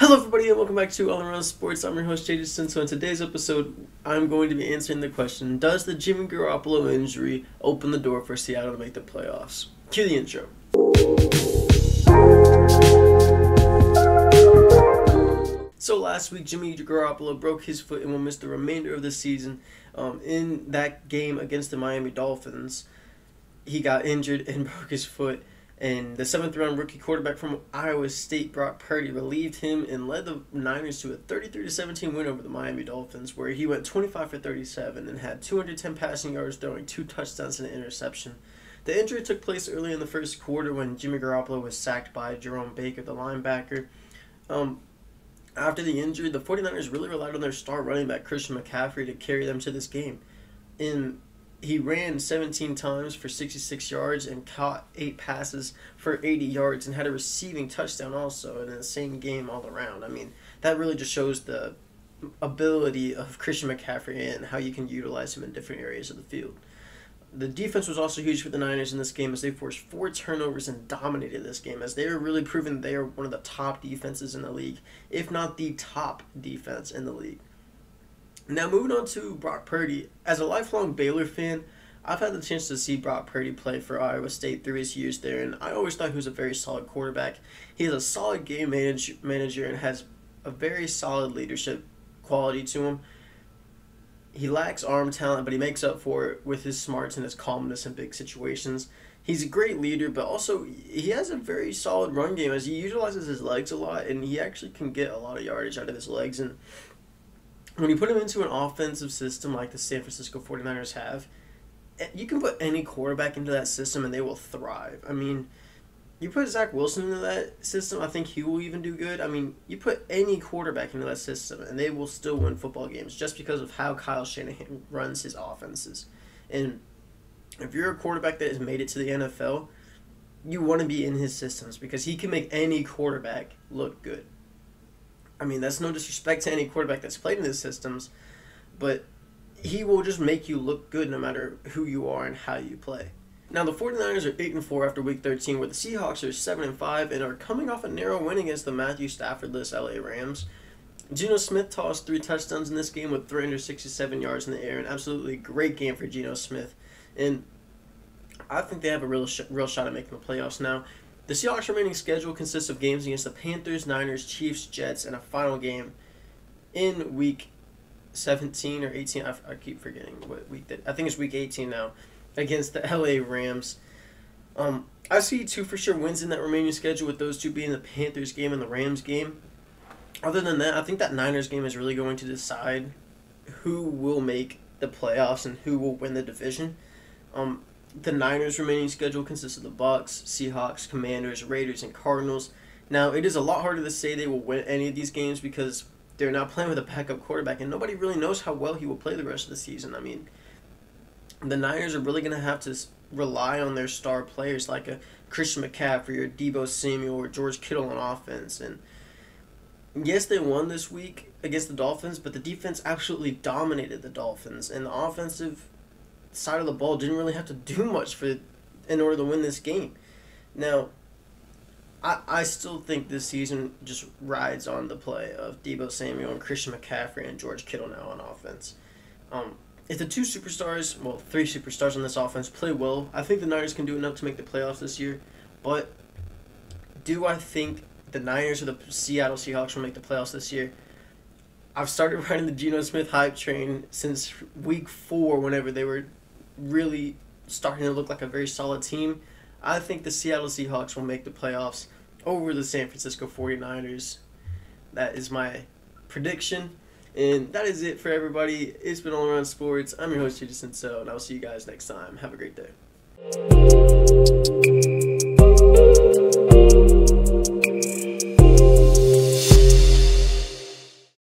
Hello, everybody, and welcome back to All Around Sports. I'm your host, Jason. So, in today's episode, I'm going to be answering the question Does the Jimmy Garoppolo injury open the door for Seattle to make the playoffs? Cue the intro. So, last week, Jimmy Garoppolo broke his foot and will miss the remainder of the season. Um, in that game against the Miami Dolphins, he got injured and broke his foot and the seventh round rookie quarterback from Iowa State, Brock Purdy, relieved him and led the Niners to a 33 17 win over the Miami Dolphins, where he went 25 for 37 and had 210 passing yards, throwing two touchdowns and an interception. The injury took place early in the first quarter when Jimmy Garoppolo was sacked by Jerome Baker, the linebacker. Um, after the injury, the 49ers really relied on their star running back, Christian McCaffrey, to carry them to this game. In he ran 17 times for 66 yards and caught eight passes for 80 yards and had a receiving touchdown also in the same game all around. I mean, that really just shows the ability of Christian McCaffrey and how you can utilize him in different areas of the field. The defense was also huge for the Niners in this game as they forced four turnovers and dominated this game as they are really proven they are one of the top defenses in the league, if not the top defense in the league. Now, moving on to Brock Purdy. As a lifelong Baylor fan, I've had the chance to see Brock Purdy play for Iowa State through his years there, and I always thought he was a very solid quarterback. He is a solid game manage, manager and has a very solid leadership quality to him. He lacks arm talent, but he makes up for it with his smarts and his calmness in big situations. He's a great leader, but also he has a very solid run game as he utilizes his legs a lot, and he actually can get a lot of yardage out of his legs. And when you put him into an offensive system like the San Francisco 49ers have, eh, you can put any quarterback into that system and they will thrive. I mean, you put Zach Wilson into that system, I think he will even do good. I mean, you put any quarterback into that system and they will still win football games just because of how Kyle Shanahan runs his offenses. And if you're a quarterback that has made it to the NFL, you want to be in his systems because he can make any quarterback look good. I mean, that's no disrespect to any quarterback that's played in his systems, but he will just make you look good no matter who you are and how you play. Now the 49ers are 8 and 4 after week 13 where the Seahawks are 7 and 5 and are coming off a narrow win against the Matthew Staffordless LA Rams. Geno Smith tossed three touchdowns in this game with 367 yards in the air. An absolutely great game for Geno Smith. And I think they have a real sh- real shot at making the playoffs now. The Seahawks' remaining schedule consists of games against the Panthers, Niners, Chiefs, Jets, and a final game in week 17 or 18. I, I keep forgetting what week that. I think it's week 18 now against the LA Rams. Um, I see two for sure wins in that remaining schedule, with those two being the Panthers game and the Rams game. Other than that, I think that Niners game is really going to decide who will make the playoffs and who will win the division. Um, the Niners' remaining schedule consists of the Bucs, Seahawks, Commanders, Raiders, and Cardinals. Now, it is a lot harder to say they will win any of these games because they're not playing with a backup quarterback, and nobody really knows how well he will play the rest of the season. I mean, the Niners are really going to have to rely on their star players like a Christian McCaffrey or Deebo Samuel or George Kittle on offense. And yes, they won this week against the Dolphins, but the defense absolutely dominated the Dolphins, and the offensive side of the ball didn't really have to do much for in order to win this game. Now, I, I still think this season just rides on the play of Deebo Samuel and Christian McCaffrey and George Kittle now on offense. Um, if the two superstars, well, three superstars on this offense play well, I think the Niners can do enough to make the playoffs this year. But do I think the Niners or the Seattle Seahawks will make the playoffs this year? I've started riding the Geno Smith hype train since week four, whenever they were really starting to look like a very solid team. I think the Seattle Seahawks will make the playoffs over the San Francisco 49ers. That is my prediction. And that is it for everybody. It's been All Around Sports. I'm your host, Jason So, and I'll see you guys next time. Have a great day.